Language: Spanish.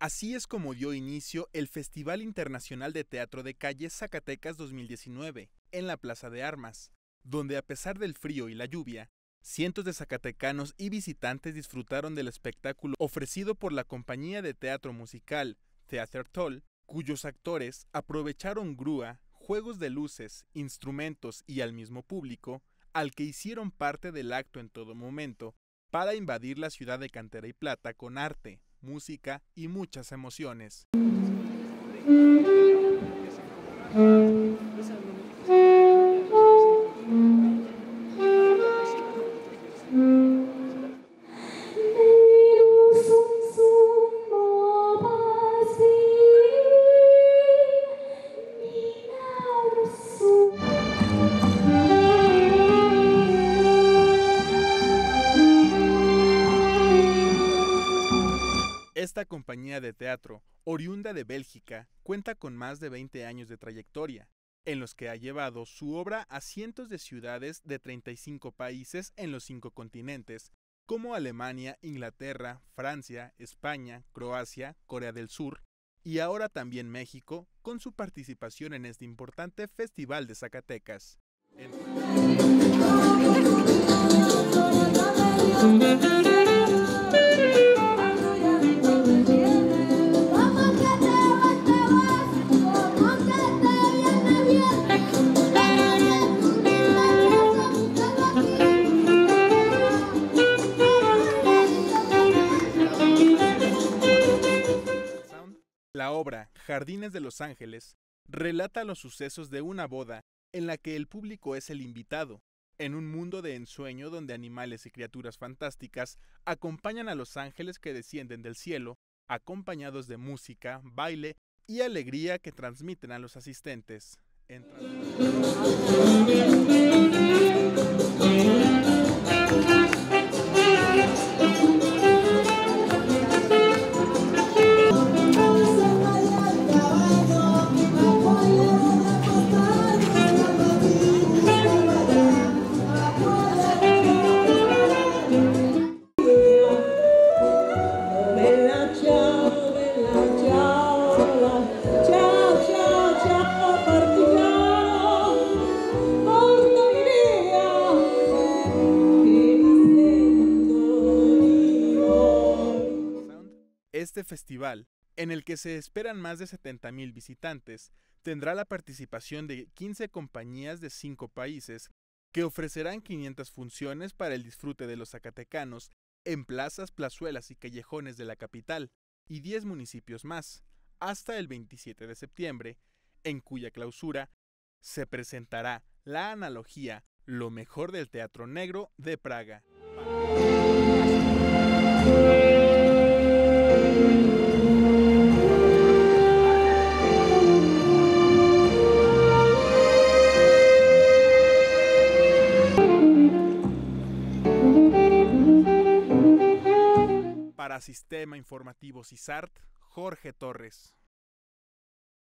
Así es como dio inicio el Festival Internacional de Teatro de Calle Zacatecas 2019, en la Plaza de Armas, donde a pesar del frío y la lluvia, cientos de zacatecanos y visitantes disfrutaron del espectáculo ofrecido por la compañía de teatro musical Theater Toll, cuyos actores aprovecharon grúa, juegos de luces, instrumentos y al mismo público, al que hicieron parte del acto en todo momento, para invadir la ciudad de Cantera y Plata con arte, música y muchas emociones. Esta compañía de teatro, oriunda de Bélgica, cuenta con más de 20 años de trayectoria, en los que ha llevado su obra a cientos de ciudades de 35 países en los cinco continentes, como Alemania, Inglaterra, Francia, España, Croacia, Corea del Sur y ahora también México, con su participación en este importante Festival de Zacatecas. Jardines de los Ángeles relata los sucesos de una boda en la que el público es el invitado, en un mundo de ensueño donde animales y criaturas fantásticas acompañan a los ángeles que descienden del cielo, acompañados de música, baile y alegría que transmiten a los asistentes. Este festival, en el que se esperan más de 70.000 visitantes, tendrá la participación de 15 compañías de 5 países que ofrecerán 500 funciones para el disfrute de los zacatecanos en plazas, plazuelas y callejones de la capital y 10 municipios más, hasta el 27 de septiembre, en cuya clausura se presentará la analogía Lo mejor del teatro negro de Praga. Para Sistema Informativo CISART, Jorge Torres.